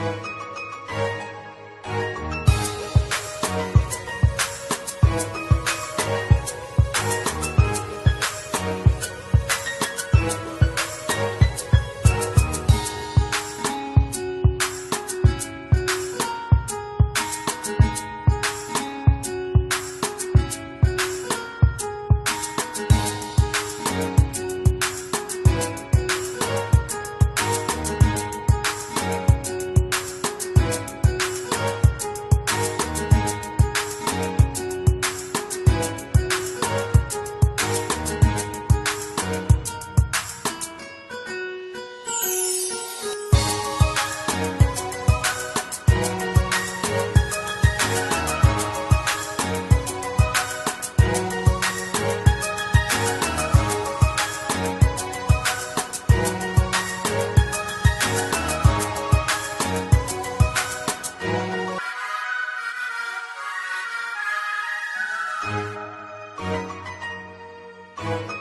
Thank Thank you.